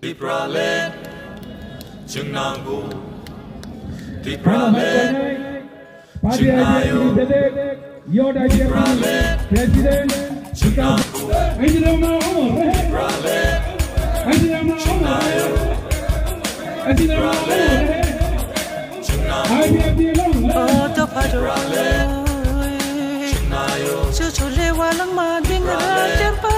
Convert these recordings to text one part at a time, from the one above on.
Tipralet Chungnangbu Tipralet Chungnayu Tipralet President Chungnangbu Tipralet Chungnayu Tipralet Chungnayu Tipralet Chungnayu Chuchule walang mading rajan pa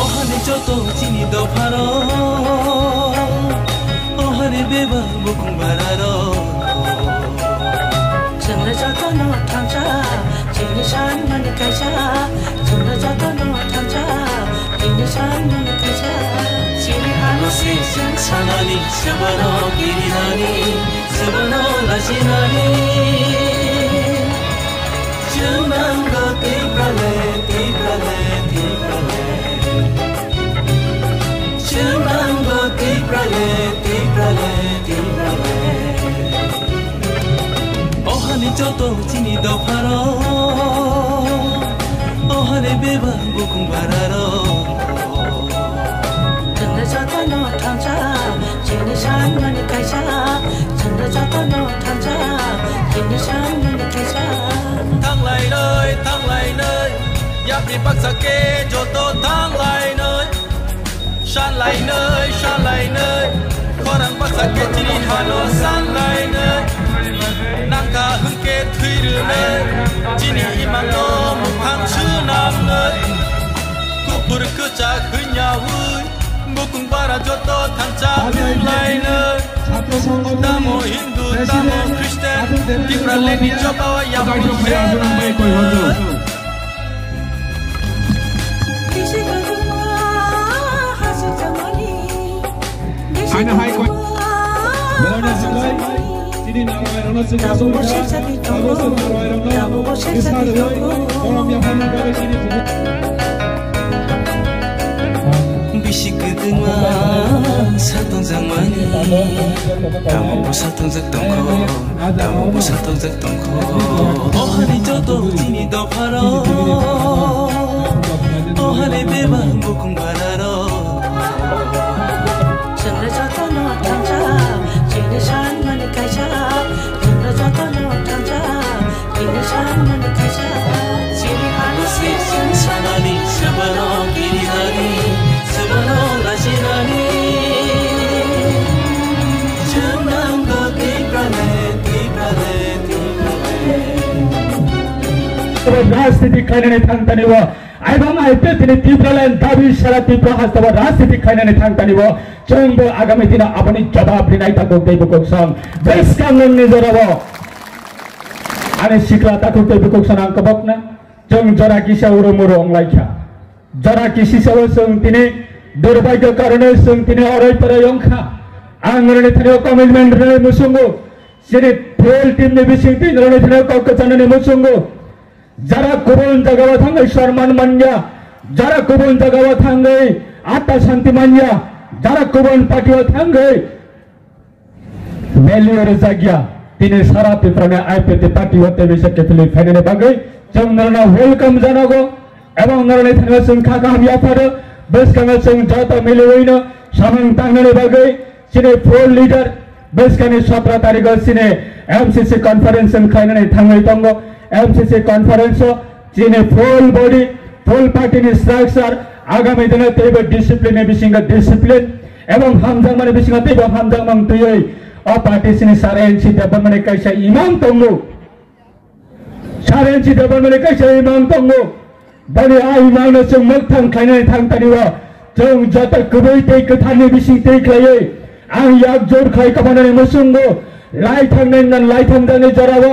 অহানে যত চিনি দফার অহানে বেবা বুকুম বাড়ার চন্দ্র যত ঠাঞ্চা চিনি শান মনে কাজা চন্দ্র যত ঠাঞ্চা চিনি শান মনে কাজা চিনি হানো সে সানানি সবনো গিরিধানি সবনো লাসিনানি گاچینی دا پرا آهن ببر بکن برارا چند جاتا نو تانجا چین شان من کشا چند جاتا نو تانجا چین شان من کشا تانگ لای نای تانگ لای نای یا پری پاک سکے جو تو تانگ لای نای شان لای نای شان lay nơi có đang bắt ra kia chỉ đi hà nội sáng lay nơi nàng kết khi đường nơi chỉ ni mang nó một tháng chữ nam nơi cuộc bùn cứ cha khi nhà vui bố cùng ba ra cho tôi thằng cha tương lai nơi ta mô hindu ta mô christian đi ra lên đi cho bao giờ cũng phải Eine Heiko. Sini na mayroon na sila Tamo sa mo siya sa Tamo bitondo. sa mayroon. Tamo mo siya sa Isa na bitondo. Orang राजनीति कहिले नै भयो आइबामा त्यति तिब्रलाई दाबी sir तिब्र हस्तव राजनीति खाइने नै थाङ तानी भयो चौङ्गो आगामी दिन आफ्नो जवाब लिन आइता गोक्दै बोकोक छन् देश काम लङ्ने जर भयो अनि सिक्ला ताको त्यो बोकोक छन् जरा किसा मुरो अङ्लाइ जरा किसी सब चौङ तिने। दुर्भाग्य कारण चौङ तिने अरै तर अङ्खा आङ्ग्रणे कमिटमेन्ट रे मुसुङ्गो। सिरि যারা গুবুন জায়গায় থাঙ্গে সম্মান মানিয়া যারা গুবুন জায়গায় থাঙ্গে আত্মা শান্তি মানিয়া যারা গুবুন পার্টিও থাঙ্গে মেলিওর জাগিয়া তিনি সারা পিপ্রনে আইপিতে পার্টি হতে বেশি কেফিলি ফেনে বাগে जों नरना वेलकाम जानांगौ এবং नरने थांगा जों खाखा हामिया फारो बेस कांगा जों जाता मिलिवैनो सामन तांनानै बागै सिने फोर लिडार बेस कानि 17 तारिखआव सिने एमसीसी कन्फरेन्स जों खायनानै थाङै दङ એમસીસી કોન્ફરન્સો જેની ફૂલ બોડી ફૂલ પાર્ટીની સ્ટ્રક્ચર આગામી દિને તૈવ ડિસિપ્લિન એ બિસિંગ ડિસિપ્લિન એવં હામજાંગ મને બિસિંગ તૈવ હામજાંગ મંગ તૈય અ પાર્ટીસીની સારે એનસી દેબન મને કૈસા ઇમામ તંગુ સારે એનસી દેબન મને કૈસા ઇમામ તંગુ બને આ ઇમામને જોં મગથાં ખાઈને થાંગતારીવા जों जत कबै तै कथानि बिसि तै खयै आं याक जोर खै कमाने मसुंगो लाइ थांनाय ना लाइ थांदानि जरावा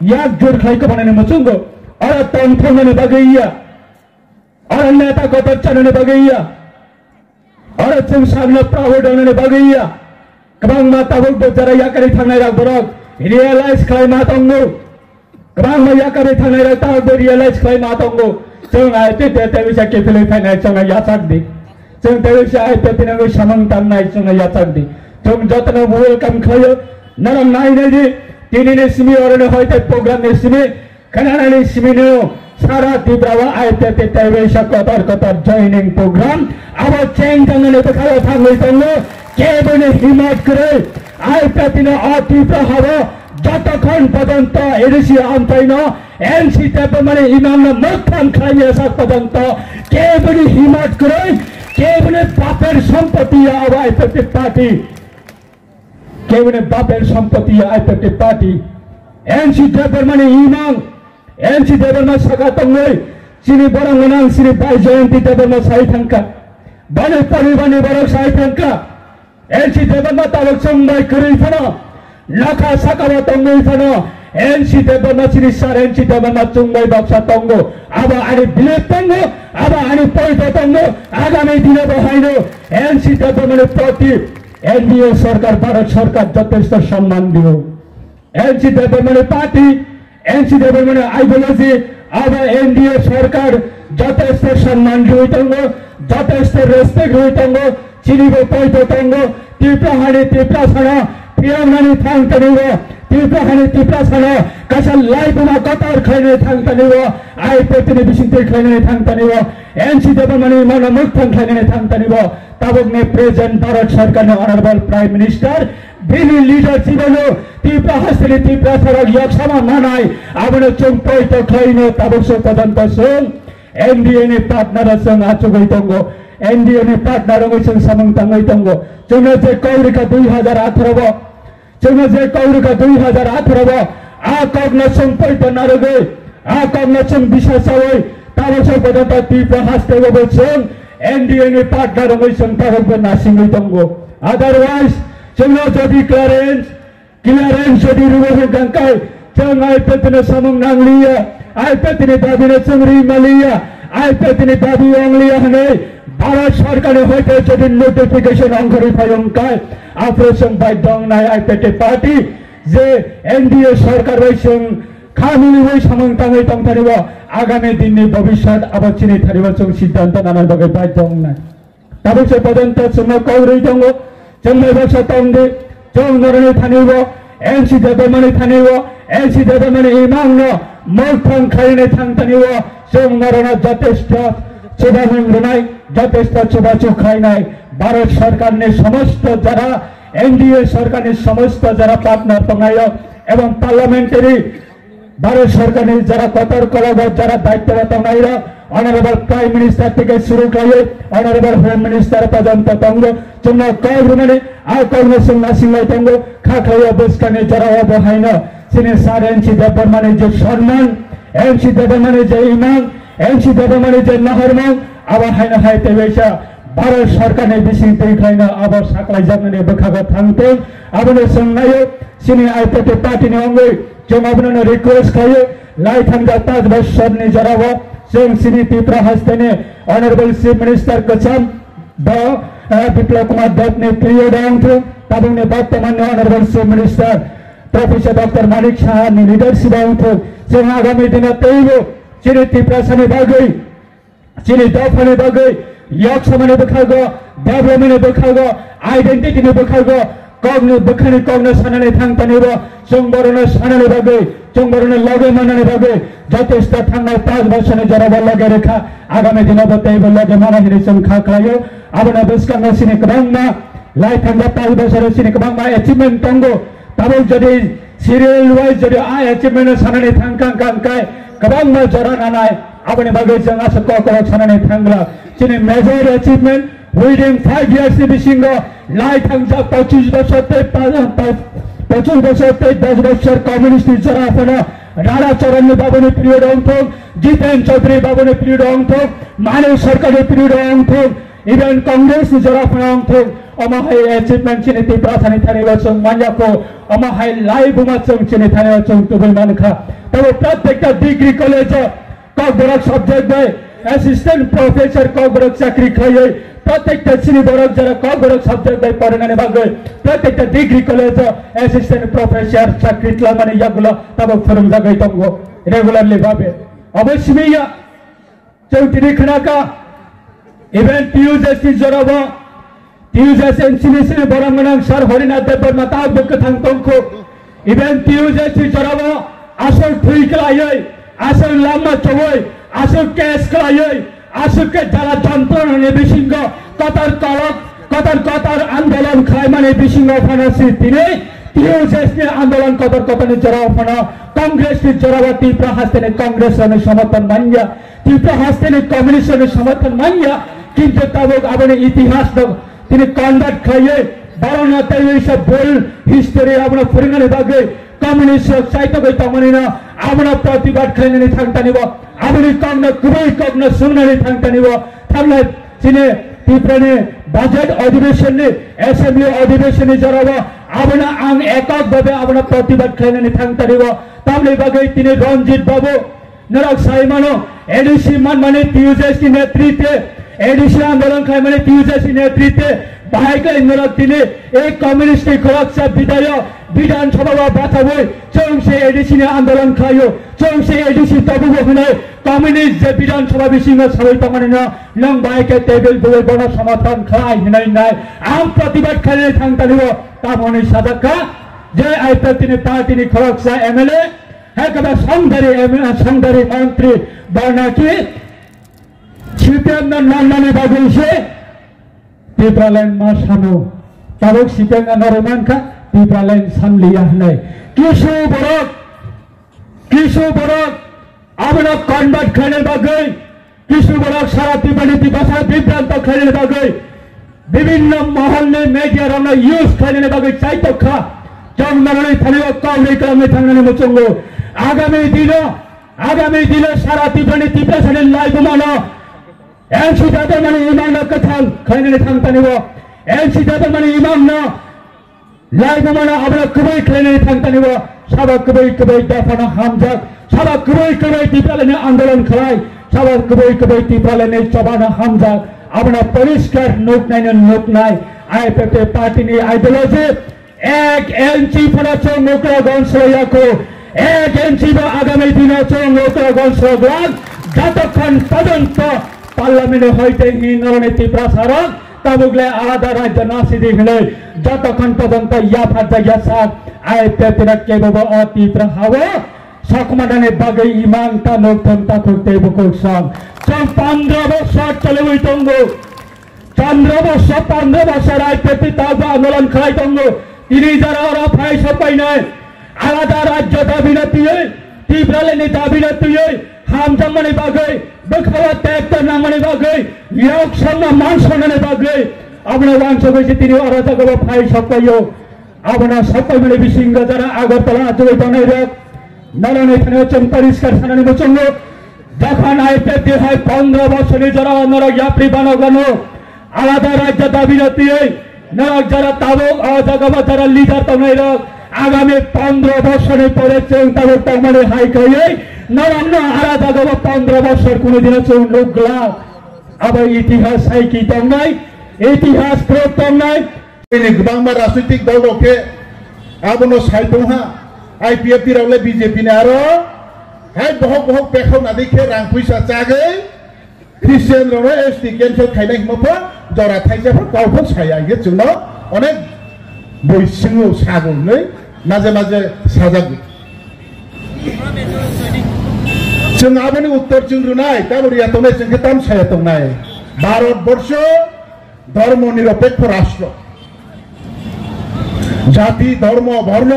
याद ज़ोर खाई को बनाने मचुंगो और तंथों ने बगैया। और नेता को बच्चा ने बगैया। और चुंगसाग ने प्रावोड ने बगैया। गोबां माताफोरखौ जेरै याकारि थांनाय रागफोराव रियेलाइज खालामना दंगौ गोबां याकारि थांनाय नहीं रियेलाइज खालामना दंगौ जों आइटे तेतेबिसा केफेलै फैनाय ते याचाकदि विषय तेबिसा आइटे तिनांगौ सामान चंग जोंना चंग जों जतनो वेलकाम खालायो नरम नायनायदि ದಿನಿನ ಸಿಮಿ ಒರಡೆ ಹೋಯ್ತ ಪ್ರೋಗ್ರಾಮ್ ಸಿಮಿ ಕನ್ನಡ ಸಿಮಿನು সারা দিবাবা আয়তে তেবেশ কতর কতর জয়নিং প্রোগ্রাম আবার চেন জঙ্গলে তো খারাপ থাকলে সঙ্গে কে বলে হিমাত করে আয়তে তিনি অতীব্র হব যতক্ষণ পর্যন্ত এডিসি আন্তইন এনসি তেব মানে ইমাম মুখান খাইয়ে আসা পর্যন্ত কে বলে হিমাত করে কে বলে পাপের সম্পত্তি আবার পার্টি क्या बोले बाबेल संपत्ति या पार्टी एनसी डेवलपर माने ईमान एनसी डेवलपर में सगात होंगे चीनी बड़ा मनान सिरी बाई जयन्ती डेवलपर में साई थंका बने पनी बने बड़ा साई थंका एनसी डेवलपर में तालक संबाई करी फना लाखा सकार तंगे फना एनसी डेवलपर श्री सिरी सार एनसी डेवलपर में चुंबाई बाक्सा तंगो अब आने बिलेट तंगो अब आने पॉइंट तंगो आगामी दिन बहाइनो एनसी डेवलपर प्रति এনডিএ সরকার, ভারত সরকার যথেষ্ট সম্মান দিব NC development party, NC development ideology, আবার এনডিএ সরকার যথেষ্ট সম্মান হইতঙ্গ যথেষ্ট রেসপেক্ট হইতঙ্গ চিনিব পৈতঙ্গ তীব্র হানি তীব্র ছাড়া প্রিয়মানি থাকতে নিব তীব্র হানি তীব্র ছাড়া কাছে লাইফমা কতার খাইনে থাকতে নিব আই প্রতিনি বিশিতে খাইনে থাকতে নিব এনসি ডেভেলপমেন্ট মন মুক্তন খাইনে থাকতে নিব তাবকনে প্রেজেন্ট ভারত সরকারের অনারেবল প্রাইম মিনিস্টার বিনি লিডার জীবনো তীব্র হাসিনি তীব্র সড়ক ইয়ক্ষমা মানাই আবনে চুং পৈত খাইনো তাবক so পদন্ত song এনডিএনএ partner song আচুগৈ দঙ্গ এনডিএনএ partner সং সামং তাঙ্গৈ দঙ্গ जोङो जे कौरिका दुई हजार आथरब जोङो जे कौरिका दुई हजार आथरब आ कग्न सं पैत नारगै आ कग्न सं बिसासावै ताबसो पदन्त तीव्र हास्तेगबो सं एनडिएनए पार्टनार सं ताबकबो नासिङै दंगो आदारवाइज जोङो যদি क्लियारेन्स क्लियारेन्स যদি रुबो गांकाय जों आइपेतिनो सामं नांलिया आइपेतिनो दाबिनो जों रिमालिया आइपेतिनो दाबि अंलिया हनै ভারত সরকারের হইতে যদি নোটিফিকেশন অঙ্গরে ভয়ঙ্কর অপারেশন বাই দং নাই পেটে পার্টি যে এনডিএ সরকার রয়েছে খামিলি হয়ে সামন্তাঙ্গে তং থাকিব আগামী দিনে ভবিষ্যৎ আবার চিনি থাকিব চং সিদ্ধান্ত নানার ভাবে বাধ্য না তবে সে পর্যন্ত সুম কৌরি দঙ্গ চন্দ্র বর্ষ তঙ্গে চং নরণে থাকিব ইমাং খাইনে থান চং নরণ যথেষ্ট। চোদামন রুনাই যথেষ্ট চোদাচুক খায় নাই। ভারত সরকারের সমস্ত যারা, এনডিএ সরকারের সমস্ত যারা পার্টনার তঙ্গায় এবং পার্লামেন্টারি, ভারত সরকারের যারা কতর কলবর যারা দায়িত্বরত তঙ্গাইর অনারেবল প্রাইম মিনিস্টার থেকে শুরু করে অনারেবল হোম মিনিস্টার পর্যন্ত আর কংগ্রেস নাসিংলাই তঙ্গ? খা খাইয়া বসকানে যারা সিনে এনসি দেববর্মানের যে সম্মান, এনসি দেববর্মানের যে ইমান एलसी दाबामानिजों नाहरमां आबाद हायना हाय तेवेसा भारत सरकारनि बिसिं दैखायना आबाद साख्लायजाबनानै बोखागा थांथों आबादनो सोंनायो सिनि आइपिटि पार्टिनि अंगै जों आबादनो रिक्वेस्ट खायो लाइ थांगा ताज बसरनि जरावा जों सिनि तिप्रा हास्थायनि अनरेबल चीफ मिनिस्टर कचाम द बिप्लव कुमार दत्तनि प्रिय दांथों ताबुंनि बर्तमाननि honourable chief minister professor doctor Manik Saha leadership आउंथों जों आगामी दिन तैबो czyli tej pracy nie bagaj, czyli dofa nie bagaj, योग समाने बखागो डेभलपमेन्ट बखागो आइडेन्टिटी ने बखागो कग्ने बखाने कग्ने सानाने थां तानेबो जों बरनो सानाने बागै जों बरनो लगे मानाने लगे सिने गोबांमा लाइ थांबा पाँच वर्षनि सिने सिरियल वाइज जुदि आ કબાંગમાં જોડાનાનાય આપણે બગેચંગ આ સકો કરોક્ષણને થાંગલા જેને major achievement within five years বিশৃঙ্গ লাই থাকছে পঁচিশ বছর পঁচিশ বছর থেকে দশ বছর কমিউনিস্ট যারা এখন রানা চরণ বাবনের পিরিয়ড অংশ জিতেন চৌধুরী বাবনের পিরিয়ড অংশ মানব সরকারের পিরিয়ড অংশ Even Congress is a wrong thing. Omahai achievement, chini ti prasani thani wachung manyako. Omahai live umachung chini thani wachung tubul manka. तब प्रत्येक डिग्री कॉलेज कगरक सब्जेक्ट दे एसिस्टेंट प्रोफेसर कगरक चाकरी खाइए प्रत्येक श्री बरक जरा कगरक सब्जेक्ट दे परिणाम भागे प्रत्येक डिग्री कॉलेज एसिस्टेंट प्रोफेसर चाकरी माने यगुला तब फोरम जगह तंगो रेगुलरली भावे अवश्य में चौथी लिखना का ઇવેન ટીયુ જસ્ટિસ જોરાવા ટીયુ જસ એમસીડીસી બરામણાંગ સર હરિનાથ દેવર માતા બુક થાંગતોંખો ઇવેન ટીયુ જસ્ટિસ જોરાવા আসল ঠুই খেলাই আসল লাম্বা চবই আসল ক্যাশ খেলাই আসলকে যারা যন্ত্রণা নেবে সিংহ কতার তলক কতার কতার আন্দোলন খাইমানে বিশিঙ্গ বিসিংহ ফানাসি তিনি তিনিও শেষে আন্দোলন কতার কতানি জড়াও ফানা কংগ্রেসের জড়াবা তীব্র হাস্তেনে কংগ্রেস সমর্থন মানিয়া তীব্র হাস্তেনে কমিউনিস্টের সমর্থন মানিয়া কিন্তু তবে આપણે ઇતિહાસનો તેને કોન્ડક્ટ ખાઈએ બારોના તેવીસ બોલ হিস্টোরি আমরা পরিগণে ভাগে কমিউনিস্ট সাহিত্য গীত মানি না আমরা প্রতিবাদ খাইনি থাকতে নিব। আপনি কগ্ন খুবই কগ্ন শুনলে থাকতে নিব। থাকলে চিনে টিপ্রাণে বাজেট অধিবেশনে এসেম্বলি অধিবেশনে জড়াব। আমরা আং এককভাবে আমরা প্রতিবাদ খাইনি থাকতে নিব। তাহলে ভাগে তিনি রঞ্জিত বাবু, নরক সাইমানো এডিসি মান পিউজেসি নেতৃত্বে एडिसी आन्दोलन खाए माने टियुजेसकी नेतृत्व बाहेकै नरक तिने एक कम्युनिस्ट खरक्सा विधायक विधानसभामा बाथा भई चौसे एडिसीले आन्दोलन खायो चौसे एडिसी तबुको हुने कम्युनिस्ट जे विधानसभा बिसिङ सबै तमानेन लङ बाहेकै टेबल बुवे बन समर्थन खाइ हिनै नाइ आम प्रतिवाद खाने थांतालिव तामने साधका जे आइता तिने पार्टीनि खरक्सा एमएलए हेकबा संधारी एमएलए संधारी मन्त्री बर्नाकी সিপিএমদের লন্ডনে বাজেছে পিপ্রালাইন মা সানো তারক সিপিএমনা নরমানকা পিপ্রালাইন সামলিয়া হনাই কিছু বরক? কিছু বরক? আমরা কনভার্ট খেলের বাগৈ। কিছু বরক? সারা ত্রিপাণীতি ভাষা বিভ্রান্ত বিভিন্ন মহলে মিডিয়ার আমরা ইউজ খা। আগামী দিন আগামী দিনে সারা ত্রিপাণীতি ভাষানের লাইভ মানো এলসি যাদের মানে ইমাম রক্ষা থাল খাইনে থাকতে নিব। এলসি যাদের মানে ইমাম না লাইবো মানে আমরা কুবই খাইনে থাকতে নিব। সবা কুবই কুবই দাফানো হামজাক সবা কুবই কুবই টিপালেনে আন্দোলন খাই সবা কুবই কুবই টিপালেনে চবানো হামজাক আমরা পরিষ্কার নোট নাই নোট নাই। আইএফএফ পার্টির আইডিওলজি এক এনসি ফরাচ নোকরাগঞ্জ সৈয়াকো এক এনসি বা আগামী দিনে চৌকরাগঞ্জ সৌগ্রাম যতক্ষণ পর্যন্ত ಪಾರ್ಲಮೆಂಟ್ ಹೊಯ್ತೆ ಈ ರಣನೀತಿ ಪ್ರಸಾರ ತಬುಗ್ಲೆ ಆದ ರಾಜ್ಯ ನಾಸಿದಿಗಳೇ যতক্ষণ পর্যন্ত ইয়া ফাজা ইয়া সাত আয়তে তেরা অতীত্র হাওয়া। সকমাদানে বাগে ইমান তা করতে বকুল সব পনেরো বছর চলে উইতঙ্গ পনেরো বছর পনেরো বছর আয়তে তাবা আন্দোলন খাইতঙ্গ তিনি যারা ওরা ফাই সবাই নয়। আলাদা রাজ্য দাবি না তুই তীব্রালে দাবি না তুই। হামজামানি বাগে બખવા ત્યાગતા નામની વાગે વિરક્ષણના માણસોને વાગે આપણે વાંચો કે છે તેની અરાધકો ફાઈ સપાયો આપણા સપાઈ મળે વિસિંગ જરા આગળ તલા જોઈ બને રે নরনে ফেনেচন পরিষ্কার সানানি বচন দেখা নাই, পেতে হয় পনেরো বছরে যারা অন্যরা জ্ঞাপী বানগণ আলাদা রাজ্য দাবি রাতিয়ে নরক যারা তাবক অজাগবা যারা লিডার তো নয় আগামী পনেরো বছরে পরে তাবক মানে ನನ್ನ ಆರಾಧಾಗವ ಪಂದ್ರ ವರ್ಷ ಕೊನೆದಿನ ನುಗ್ಲ আবার ইতিহাস আই কি নাই? ইতিহাস প্রোব নাই। বাংলা রাজনৈতিক দল রকে আবনো সাইতোহা আইপিএফ রাওলে বিজেপি নে আরও। হাই বহক বহক পেখাও না দেখে রাং পয়সা চাগে। খ্রিস্টান রে এসটি ক্যান্সেল খাইনাই মপ জরা থাইজা গাউফ সায়া গে চুনো। অনেক বৈসিংও সাগুন মাঝে মাঝে সাজাগুন जों आबोनि उत्तर जों रुनाय ताबरिया तंनाय जोंखे ताम साया तंनाय भारतबर्ष धर्म निरपेक्ष राष्ट्र জাতি ধর্ম বর্ণ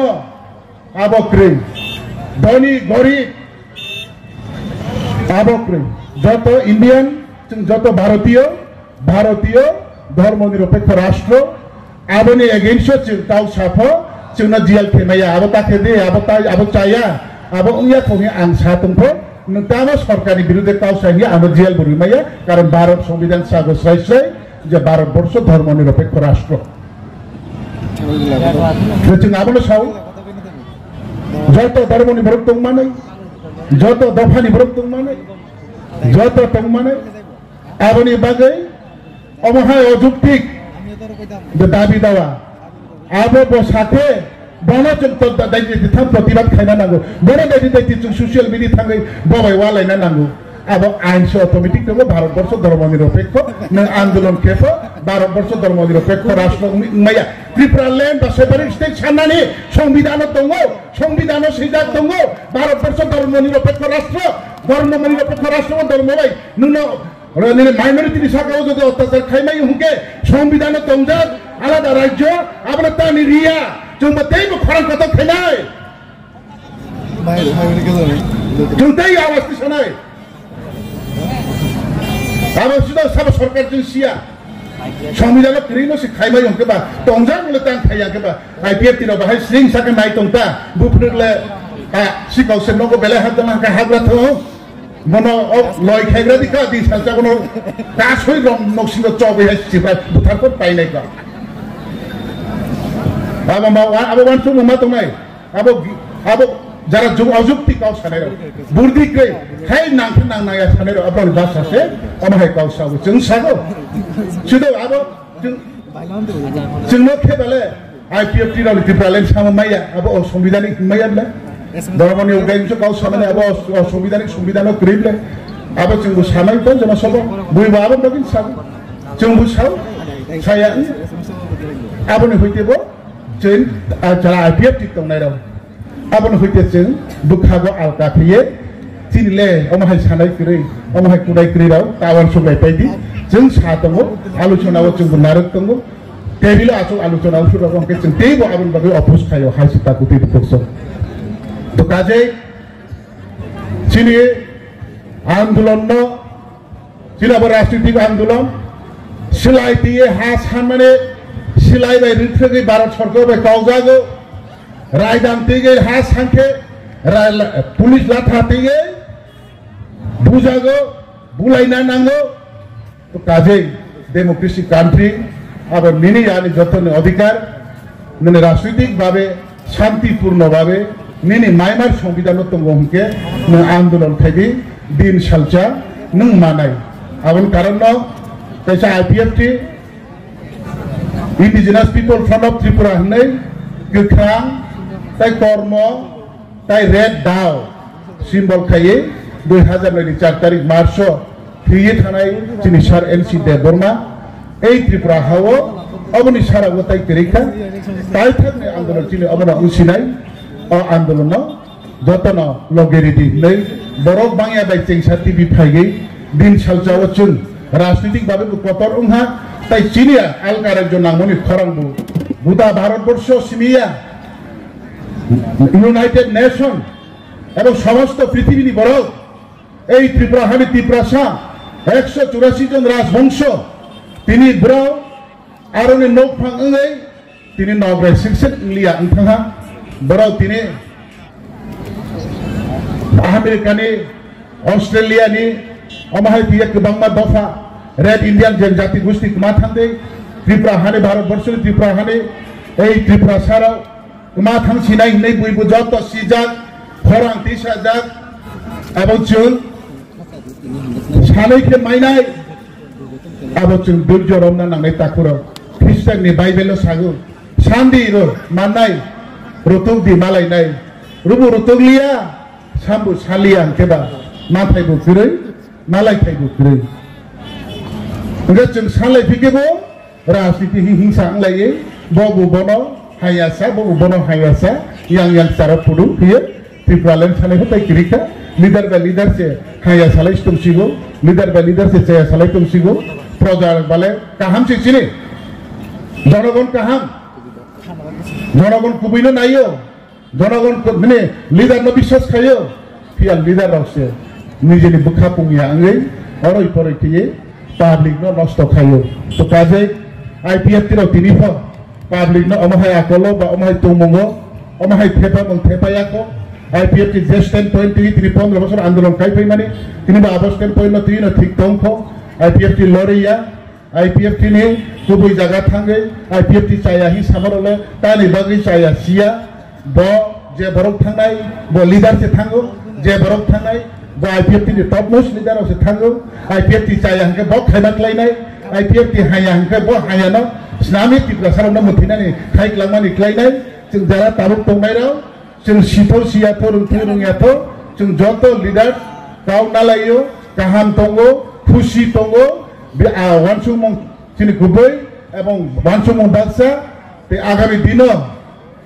আবক্রে ধনী গরিব আবক্রে যত ইন্ডিয়ান যত ভারতীয় ভারতীয় ধর্ম নিরপেক্ষ রাষ্ট্র আবনি এগেইনস্ট जों दाव साफो जोंना जियाल खेमाया आबो ताखे दे आबो ता आबो चाया आबो उया थोंगे आं सातंफो তানো সরকারি বিরুদ্ধে তাও চাহিয়ে আমি জিয়াল বুড়িমাইয়া কারণ ভারত সংবিধান সাগর চাইছে যে ভারতবর্ষ ধর্ম নিরপেক্ষ রাষ্ট্র যত ধর্ম নিবরক্ত মানে যত দফা নিবরক্ত মানে যত তং মানে আপনি বাজে, অমহায় অযুক্তিক দাবি দেওয়া। আবো সাথে ಬಹಳಷ್ಟು ದಯವಿಟ್ಟು ಥಾ ಪ್ರತಿವಾದ ಖಾಯ್ನ ನಾಂಗು ಬರೋ ದಯವಿಟ್ಟು ಚು ಸೋಷಿಯಲ್ ಮೀಡಿಯಾ ಥಾಂಗೈ ಬಬಾಯ ವಾಲೈನ ನಾಂಗು अब आइन से अटोमेटिक दंग भारतवर्ष धर्मनिरपेक्ष नों आंदोलन खेप भारतवर्ष धर्मनिरपेक्ष राष्ट्र मैया त्रिपुरालैंड सेपारेट स्टेट साननानै संविधान दङ संविधान सैदाग दङ भारतवर्ष धर्मनिरपेक्ष राष्ट्र धर्मनिरपेक्ष राष्ट्र धर्मबाय नों মাইনরিটি সরকারও যদি অত্যাচার খাইমাই হুঁকে সংবিধানে তমজাত আলাদা রাজ্য আমরা তা নিরিয়া जुम्बतैको खरङ कतो खेलाए जुम्तै आवाज त्यसो नै हाम्रो सिध सब सरकार जुन सिया संविधान फिरिनो सि खाइमै हमके बा टंजा मुले तां खाया के बा आईपीएफ तिरो बाहाय स्रिंग साके माइ टंता बुफनले आ सिकाउ से नगो बेला हादमा का हाब्रा थो मन लय खाइग्रा दिखा दि सालचा कोनो कास होय रम नक्सिनो चबे हाय सिफ्रा बुथारको पाइनाय का আবো বানসু মা তংনাই আবো আবো যারা অযুক্তি কাউ সানের বুর্দি ক্রে খাই নাংখ্রে নাংনায়া সানের আপনার দাস আছে আমাহাই কাউ সাবো চিং সাগো শুধু আবো চিংনো খে বেলে আইপিএফ টি রাজনীতি প্রালেন সামো মাইয়া আবো অসংবিধানিক মাইয়া বলে ধর্মনি উগাইমছো কাউ সামনে আবো অসংবিধানিক সংবিধানও ক্রিবলে আবো চিংবু সামাই তো জমা সব বুইবো আবো নগিন সাবো চিংবু সাও সায়া আবো হইতেবো जों जारा आइपिएफ टिक दंनाय राव आबोन हइते जों बुखागो आलका फैयो तिनिले अमाहाय सानाय करै अमाहाय कुदाय करिराव टावार सबाय बायदि जों सा दङ आलोचनाव जोंबो नारक दङ टेबिल आचो आलोचनाव सुरा गंके जों तेबो आबोन बागै अफस खायो हासिता कुति बक्स तो काजै चिनि आन्दोलन न जिल्लाबो राजनीतिक आन्दोलन सिलाइ दिए हा सानमाने सिलाइ बाय रिथ्रगै भारत सरकार बाय गावजागो रायदान तिगै हा सांखे पुलिस लाथा तिगै बुजागो बुलाइना नांगौ তো কাজেই ডেমোক্রেসি কান্ট্রি আবার মিনি আনি যতন অধিকার মানে রাজনৈতিকভাবে শান্তিপূর্ণভাবে নিনি মাইমার সংবিধান তঙ্গমকে আন্দোলন খাইবি দিন সালচা নং মানাই আবন কারণ তাইসা IPFT indigenous people front of Tripura hnei gekrang tai kormo tai red dao. Symbol khaye 2004 tarikh march ফিরিয়ে থানায় যিনি সার এলসি দেবর্মা এই ত্রিপুরা হাও অবনি সারা গোতাই তেরিখা তাই থাকলে আন্দোলন চিনি অবনা উচিনাই অ আন্দোলন যতন লগেরি দিন বরফ বাংলা বাই চেংসা টিভি ফাইগেই দিন সালচাও চুন রাজনৈতিকভাবে কতরংহা তাই চিনিয়া আলকার একজন নামনি খরঙ্গ গোটা ভারতবর্ষ, সিমিয়া, ইউনাইটেড নেশন এবং সমস্ত পৃথিবী বড়, এই ত্রিপুরা হামি ত্রিপুরা শাহ, একশো চুরাশি জন রাজবংশ, তিনি ব্র আর উনি নৌ ফাঙ্গে তিনি নগ্রাই সিক্সেন ইলিয়া ইংথাঙা বড় তিনি আমেরিকানি, অস্ট্রেলিয়ানি অমাহাই দিয়ে বাংলা দফা। রেড ইন্ডিয়ান যে জাতি গোষ্ঠী মাথান্দে ত্রিপুরা হানে ভারতবর্ষের ত্রিপুরা হানে এই ত্রিপুরা সারাও মাথান সিনাই নেই বইব যত যাক ফরাং তিসা যাক এবং চুল সানাইকে মাইনাই এবং চুল দুর্য রমনা নামে তাকুর খ্রিস্টাননি বাইবেল সাগু সান্দি মাননাই রতক দি মালাই নাই রুবু রতক লিয়া সাম্বু সালিয়া কেবা মাথায় বুকিরে মালাই থাই বুকিরে nga jeng sang lai pike bo rasi pi hing sang lai ye bo bu bono hayasa bo bu bono hayasa yang yang cara pudu hiye pi pralan sang lai ho tai kirika leader by leader se hayasa lai stum sigo leader by leader se chaya salai tum sigo প্রজার বলে কাহাম সে চিনে জনগণ কাহাম জনগণ কুবিনো নাইও জনগণ মানে leader ন বিশ্বাস খাইও ফিয়াল লিডার রসে নিজের বুখা পুঙিয়া আঙে অরই পরে খেয়ে পাবলিক নষ্ট খাইও। তো কাজে আইপিএফ তিরাও তিনি ফ পাবলিক ন অমহাই আকলো বা অমহাই তুমঙ্গ অমহাই থেপা মং থেপায়াকো আইপিএফ টি যে স্ট্যান্ড পয়েন্ট তিনি তিনি পনেরো বছর আন্দোলন খাইফাই মানে। তিনি বা আবার স্ট্যান্ড পয়েন্ট তিনি ঠিক তংখ দংখ IPFT লড়াইয়া IPFT ni kubui jaga thangai IPFT chaya hi samarole tani bagi chaya sia bo je borok thangai bo leader se thango je borok thangai the IPFT the topmost leader of Sithango, IPFT Chaya Hanka Bok Hanak Lainai, IPFT Haya Hanka Bok Hayano, Snami Tipla Sarana Mutinani, Kaik Lamani Klainai, Chung Jara Taruk Tomairo, Chung Shipo Siapo Turungato, Chung Joto leaders, Kau Nalayo, Kaham Tongo, Fushi Tongo, Wansumong Chinikuboy, Among Wansumong Baksa, the Agami Dino,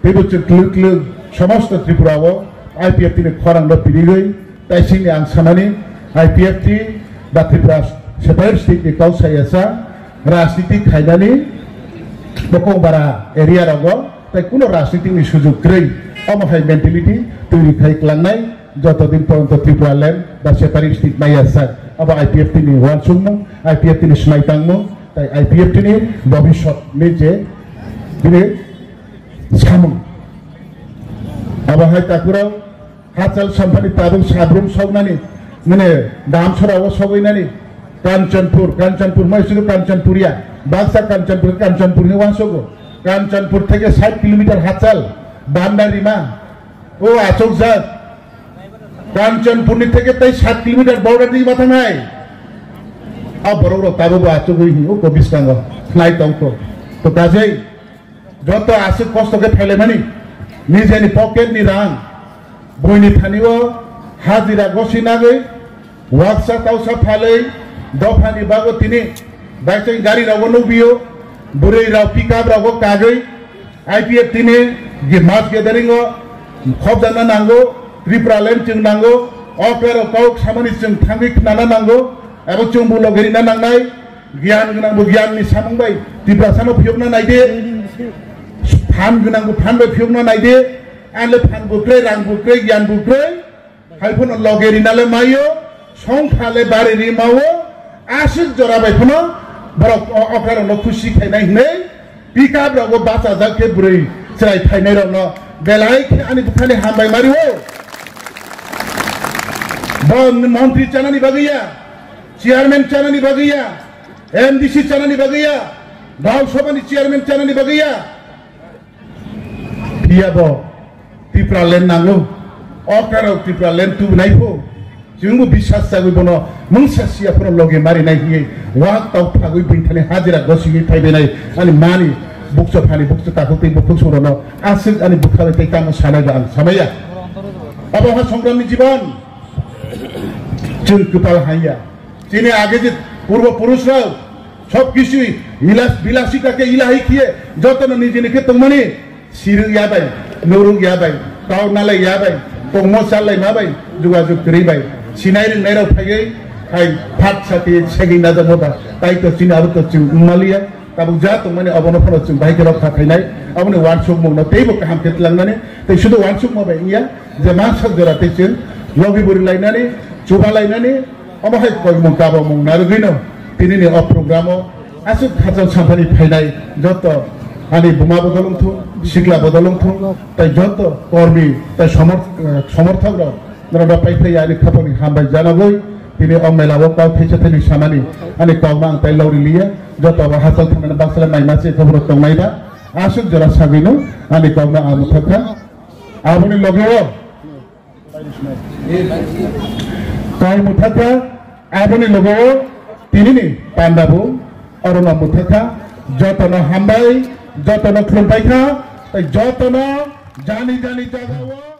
people to Kluk Kluk, Shamasta Tripuravo, IPFT Koranga Pirigoi, ताइसिंनि आं साननानै आइ पि F T बा Tripura separate state account सायासा राजनिति खायनानै बकंबारा area रंग তাই কোনো রাজনীতির সুযোগ গ্রেই অমফাই মেন্টালিটি তৈরি খাই ক্লাংনাই যতদিন পর্যন্ত ত্রিপুরা ল্যান্ড বা সেপারি স্টিক নাই আসার আবার আইপিএফ তিনি ওয়ান শুনমু আইপিএফ তিনি সুনাই তাংমু তাই আইপিএফ তিনি ভবিষ্যৎ নিজে তিনি সামু আবার হয় তাকুরাও হাচাল সাম্পানি তাবুং সাব্রুম সগনানি মানে দাম ছড়াও সগৈনানি কাঞ্চনপুর কাঞ্চনপুর মহিষুর কাঞ্চনপুরিয়া বাক্সা কাঞ্চনপুর কাঞ্চনপুরনি ওয়ানসগো কাঞ্চনপুর থেকে ষাট কিলোমিটার হাচাল, বান্দারিমা ও আচক জাত কাঞ্চনপুরনি থেকে তাই সাত কিলোমিটার বর্ডার দিকে মাথা নাই। বড় বড় তাবো আচক ও কবিস্তাঙ্গ ফ্লাই তঙ্ক তো কাজেই, যত আছে কষ্টকে ফেলে মানি নিজেনি পকেটনি রাং বইনি থানিও হাজিরা গসি গসিনাগৈ ওয়াকসা তাওসা ফাलै দফানি বাগো তিনি বাইসাই গাড়ি রাগো নবিও, বুড়ি রাও পিক আপ রাগো কাগৈ আইপিএফ তিনি যে মাস গেদারিং খব জানা নাঙ্গো, ত্রিপুরা লেন চিং নাঙ্গো অপের কাউক সামানি চিং থাঙ্গি খানা নাঙ্গো, এবং চিং বুলো গেরিনা নাঙ্গাই, জ্ঞান নি জ্ঞাননি সামংবাই, ত্রিপুরা সানো ফিয়বনা নাইদে, ফান গনাঙ্গো ফানবাই ফিয়বনা নাইদে ale phan bukre rang bukre gyan bukre haifun logeri nale mayo song phale bari ri mawo ashik jora bai phano borok okar lo khushi khai nai ne pikap ro bacha ja ke buri chai khai nai ro no belai ke ani khali hambai mari ho bon মন্ত্রী চানানি বাগাইয়া chairman চানানি বাগাইয়া MDC চানানি বাগাইয়া গাঁও সভানি chairman চানানি বাগাইয়া পিয়াব ত্রিপুরা লেন নাঙ্গো অকার ত্রিপুরা লেন তু নাইফো जोंबो बिसास जागै बनो मुं सासियाफोर लगे मारिनाय हियै वाक ताव फागै बैथाने हाजिरा गसिगै फायबेनाय आनि मानि बुक्स फानि बुक्स ताखै बुक्स सरनो आसिक आनि बुखाबै ताइ कामो सानाय आं सामाया आबहावा সংগ্রামী জীবন जों কপাল হাইয়া যিনি আগে যে পূর্বপুরুষরাও সব কিছুই বিলাস বিলাসিতাকে ইলাহি খিয়ে যতন নিজে নিকে তোমানি सिरु याबाय नौरुग याबाय टाउनालाय याबाय पंगमसालाय माबाय जगाजग गोरैबाय सिनाय रोंनाय राव थायै थाय फाट साथे सेगिं नाजामोबा ताइतो सिन आबोतो सिं उमालिया ताबो जातो माने अबनो फलो सिं बाइक राव थाखायनाय अबनो वान सुक मोनो तेबो काम खेत लांनानै ते सुदो वान सुक माबाय इया जे मा सजरा ते सिं लबि बुरि लायनानै जबा लायनानै अबहाय कय मुं ताबो मुं नारगिनो तिनिनि अ प्रोग्रामो आसु खाजल साफानि फैनाय जत hani বোমা বদলন্থু শিকলা বদলন্থু তাই যত কর্মী, তাই সমর্থকরা নরডা পাইফ্রে ইয়ানি খাপনি হামবাই জানাবই। তিনি অমেলা ও কাউ ফেচে তিনি সামানি, আনি মাং তাই লাউরি লিয়ে যত হাসল থানা বাসলে মাই মাসে খবর তো মাইবা আসুক জরা সাগিনু আনি কমা আলু থাকা। আপনি লগে তাই মুথাকা আপনি লগে তিনি পান্ডাবু অরমা যত না হামবাই যত লক্ষ্মণ পাইখা তাই যত না জানি জানি জাগাও